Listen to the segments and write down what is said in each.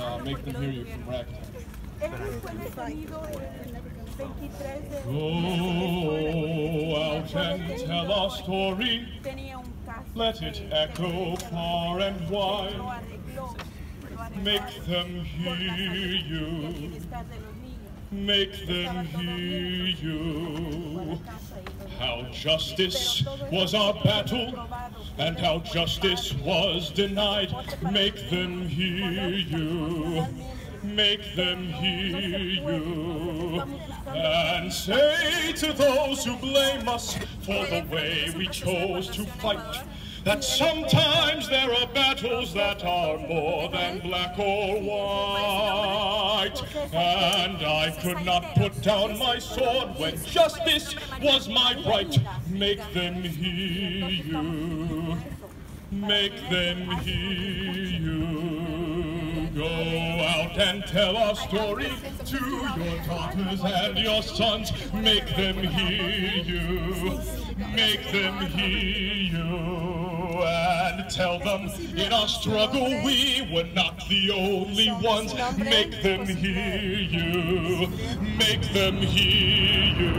uh, make them hear you from ragtime. Este fue detenido el 23 de Go out and tell our story. Let it echo far and wide. Make them hear you. Make them hear you. How justice was our battle and how justice was denied. Make them hear you. Make them hear you. And say to those who blame us for the way we chose to fight. That sometimes there are battles that are more than black or white. And I could not put down my sword when justice was my right. Make them hear you. Make them hear you. Go out and tell our story to your daughters and your sons. Make them hear you. Make them hear you. Tell them in our struggle we were not the only ones. Make them hear you. Make them hear you.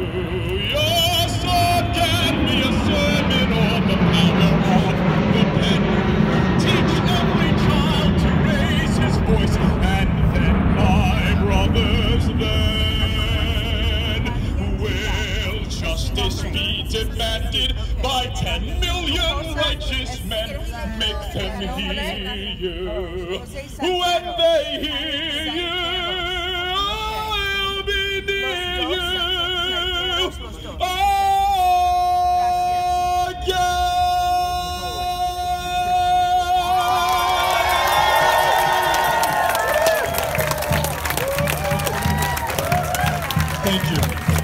Your sword can be a sermon or the power of the pen. Teach every child to raise his voice, and then, my brothers, then will justice be demanded by ten million righteous men? Them hear you. When they hear you, I'll be near you. Again. Thank you.